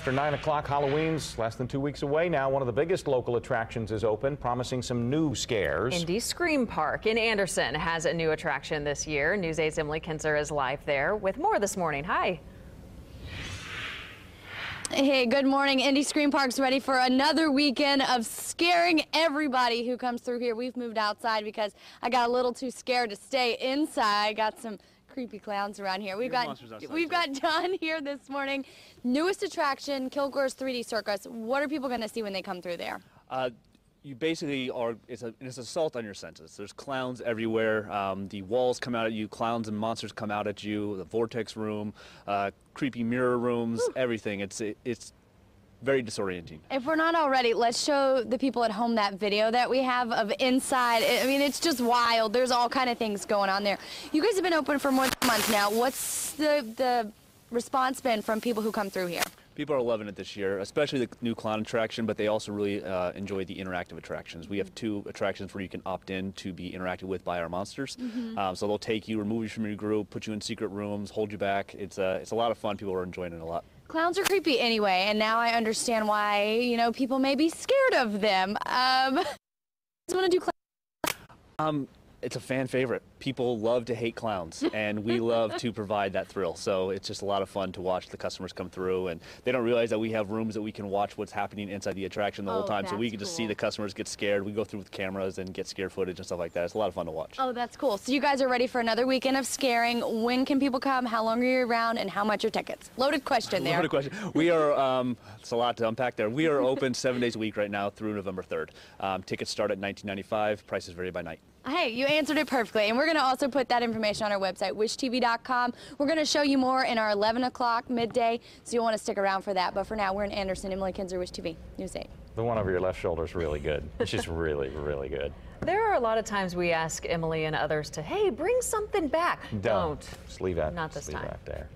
After 9 o'clock, Halloween's less than two weeks away now. One of the biggest local attractions is open, promising some new scares. Indy Scream Park in Anderson has a new attraction this year. News 8's Emily Kinzer is live there with more this morning. Hi. Hey, good morning. Indy Scream Park's ready for another weekend of scaring everybody who comes through here. We've moved outside because I got a little too scared to stay inside. Got some creepy clowns around here. We've got we've got John here this morning. Newest attraction, Kilgore's 3D Circus. What are people going to see when they come through there? Uh, you basically are it's, a, it's an assault on your senses there's clowns everywhere um, the walls come out at you clowns and monsters come out at you the vortex room uh, creepy mirror rooms everything it's it, it's very disorienting If we're not already, let's show the people at home that video that we have of inside. I mean, it's just wild. There's all kind of things going on there. You guys have been open for more than a month now. What's the the response been from people who come through here? People are loving it this year especially the new clown attraction but they also really uh, enjoy the interactive attractions. We have two attractions where you can opt in to be interacted with by our monsters. Um, so they'll take you remove you from your group put you in secret rooms hold you back. It's, uh, it's a lot of fun. People are enjoying it a lot. Clowns are creepy anyway, and now I understand why you know people may be scared of them. Um, just want to do. Cl- Um, it's a fan favorite. People love to hate clowns, and we love to provide that thrill. So it's just a lot of fun to watch the customers come through, and they don't realize that we have rooms that we can watch what's happening inside the attraction the whole Oh, time. So we can just see the customers get scared. We go through with cameras and get scared footage and stuff like that. It's a lot of fun to watch. oh, that's cool. So you guys are ready for another weekend of scaring. When can people come? How long are you around? And how much are tickets? Loaded question there. A question. We are, um, it's a lot to unpack there. We are open seven days a week right now through November 3rd. Um, tickets start at $19.95. Prices vary by night. Hey, you answered it perfectly. And we're going to also put that information on our website, wishtv.com. We're going to show you more in our 11 o'clock midday, so you'll want to stick around for that. But for now, we're in Anderson. Emily Kinzer, Wish TV, News 8. The one over your left shoulder is really good. It's just really, really good. There are a lot of times we ask Emily and others to, hey, bring something back. Don't. Just leave that. Not this just leave time. that there.